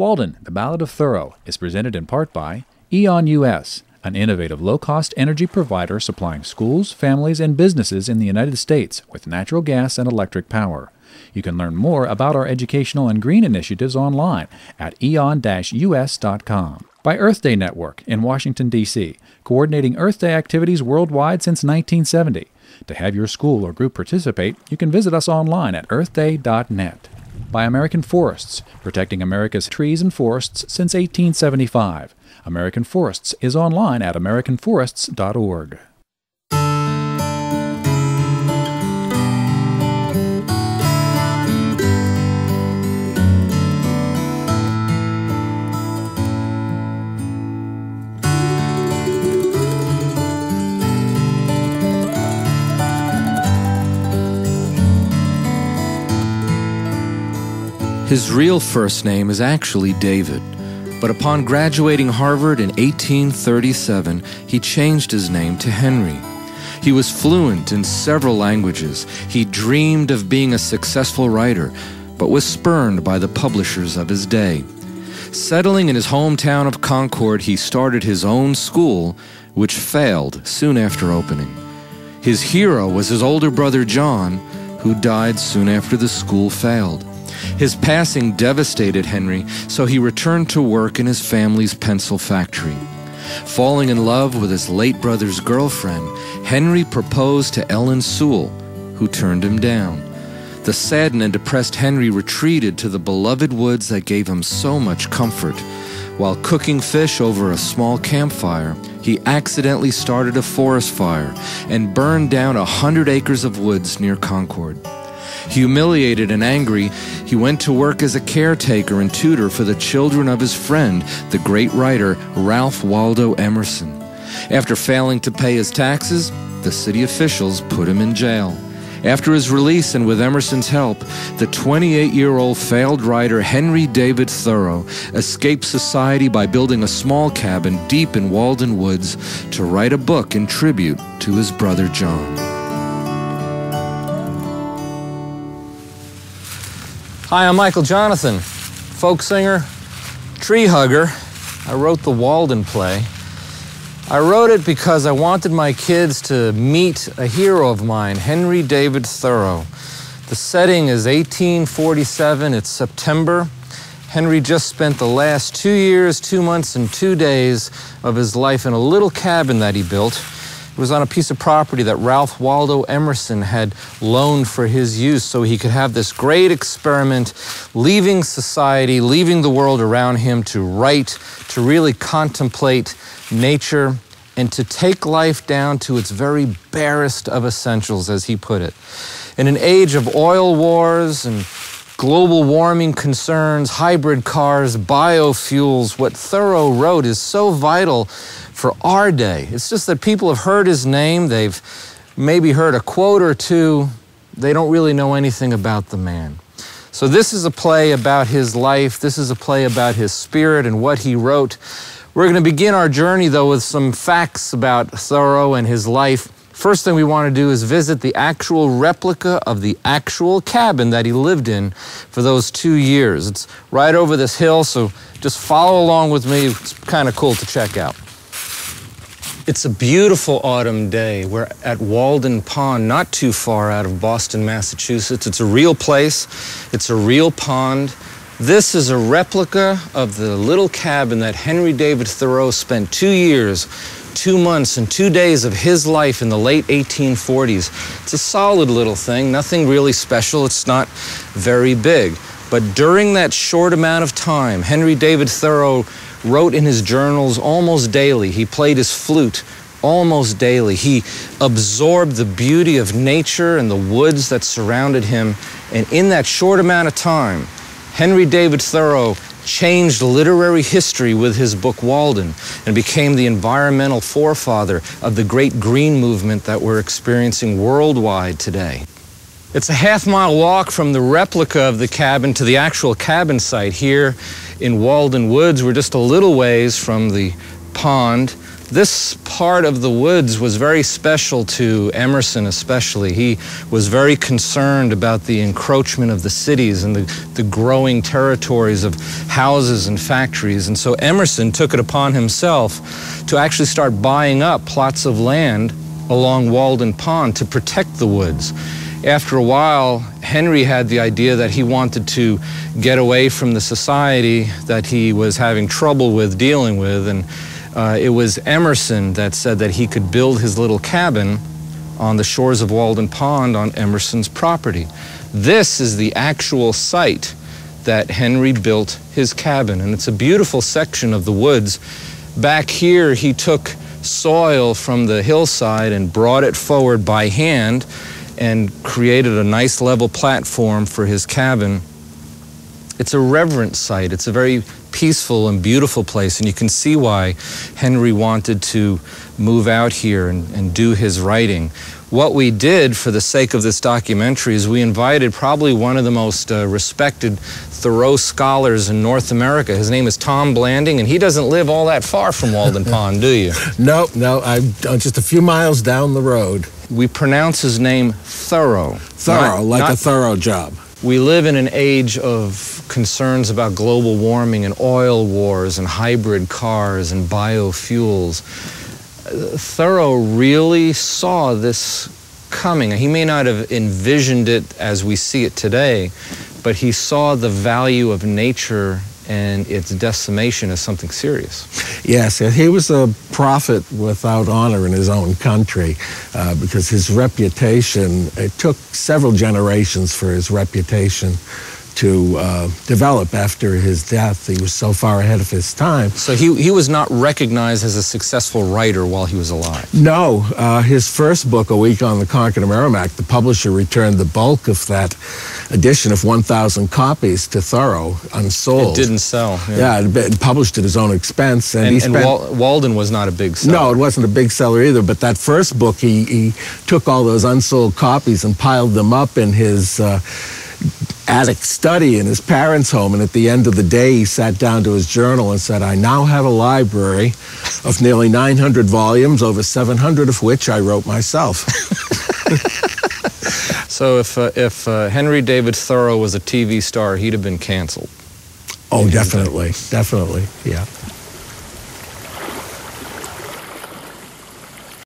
Walden, The Ballad of Thoreau, is presented in part by Eon US, an innovative low cost energy provider supplying schools, families, and businesses in the United States with natural gas and electric power. You can learn more about our educational and green initiatives online at eon us.com. By Earth Day Network in Washington, D.C., coordinating Earth Day activities worldwide since 1970. To have your school or group participate, you can visit us online at earthday.net. By American Forests, protecting America's trees and forests since 1875. American Forests is online at americanforests.org. His real first name is actually David, but upon graduating Harvard in 1837, he changed his name to Henry. He was fluent in several languages. He dreamed of being a successful writer, but was spurned by the publishers of his day. Settling in his hometown of Concord, he started his own school, which failed soon after opening. His hero was his older brother John, who died soon after the school failed. His passing devastated Henry, so he returned to work in his family's pencil factory. Falling in love with his late brother's girlfriend, Henry proposed to Ellen Sewell, who turned him down. The saddened and depressed Henry retreated to the beloved woods that gave him so much comfort. While cooking fish over a small campfire, he accidentally started a forest fire and burned down a hundred acres of woods near Concord. Humiliated and angry, he went to work as a caretaker and tutor for the children of his friend, the great writer Ralph Waldo Emerson. After failing to pay his taxes, the city officials put him in jail. After his release and with Emerson's help, the 28 year old failed writer Henry David Thoreau escaped society by building a small cabin deep in Walden Woods to write a book in tribute to his brother John. Hi, I'm Michael Johnathon, folk singer, tree hugger. I wrote the Walden play. I wrote it because I wanted my kids to meet a hero of mine, Henry David Thoreau. The setting is 1847, it's September. Henry just spent the last two years, two months, and two days of his life in a little cabin that he built. It was on a piece of property that Ralph Waldo Emerson had loaned for his use so he could have this great experiment, leaving society, leaving the world around him to write, to really contemplate nature, and to take life down to its very barest of essentials, as he put it. In an age of oil wars and global warming concerns, hybrid cars, biofuels, what Thoreau wrote is so vital for our day. It's just that people have heard his name, they've maybe heard a quote or two, they don't really know anything about the man. So, this is a play about his life, this is a play about his spirit and what he wrote. We're going to begin our journey, though, with some facts about Thoreau and his life. First thing we want to do is visit the actual replica of the actual cabin that he lived in for those two years. It's right over this hill, so just follow along with me. It's kind of cool to check out. It's a beautiful autumn day. We're at Walden Pond, not too far out of Boston, Massachusetts. It's a real place, it's a real pond. This is a replica of the little cabin that Henry David Thoreau spent two years, two months, and two days of his life in the late 1840s. It's a solid little thing, nothing really special. It's not very big. But during that short amount of time, Henry David Thoreau wrote in his journals almost daily. He played his flute almost daily. He absorbed the beauty of nature and the woods that surrounded him. And in that short amount of time, Henry David Thoreau changed literary history with his book Walden and became the environmental forefather of the great green movement that we're experiencing worldwide today. It's a half mile walk from the replica of the cabin to the actual cabin site here in Walden Woods. We're just a little ways from the pond. this part of the woods was very special to Emerson, especially. He was very concerned about the encroachment of the cities and the, the growing territories of houses and factories. And so Emerson took it upon himself to actually start buying up plots of land along Walden Pond to protect the woods. After a while, Henry had the idea that he wanted to get away from the society that he was having trouble with dealing with and uh, it was Emerson that said that he could build his little cabin on the shores of Walden Pond on Emerson's property. This is the actual site that Henry built his cabin, and it's a beautiful section of the woods. Back here, he took soil from the hillside and brought it forward by hand and created a nice level platform for his cabin. It's a reverent site. It's a very peaceful and beautiful place, and you can see why Henry wanted to move out here and, and do his writing. What we did for the sake of this documentary is we invited probably one of the most uh, respected Thoreau scholars in North America. His name is Tom Blanding, and he doesn't live all that far from Walden Pond, do you? No, no, I'm uh, just a few miles down the road. We pronounce his name Thorough. Thorough, not, like not, a thorough job. We live in an age of concerns about global warming and oil wars and hybrid cars and biofuels. Uh, Thoreau really saw this coming. He may not have envisioned it as we see it today, but he saw the value of nature and its decimation as something serious. Yes, he was a prophet without honor in his own country uh, because his reputation, it took several generations for his reputation to uh, develop after his death. He was so far ahead of his time. So he, he was not recognized as a successful writer while he was alive? No. Uh, his first book, A Week on the Concord and Merrimack, the publisher returned the bulk of that edition of 1,000 copies to Thoreau, unsold. It didn't sell. Yeah, yeah it, published at his own expense. And, and, and Wal Walden was not a big seller. No, it wasn't a big seller either, but that first book, he, he took all those unsold copies and piled them up in his... Uh, attic study in his parents' home. And at the end of the day, he sat down to his journal and said, I now have a library of nearly 900 volumes, over 700 of which I wrote myself. so if, uh, if uh, Henry David Thoreau was a TV star, he'd have been canceled. Oh, definitely, definitely, yeah.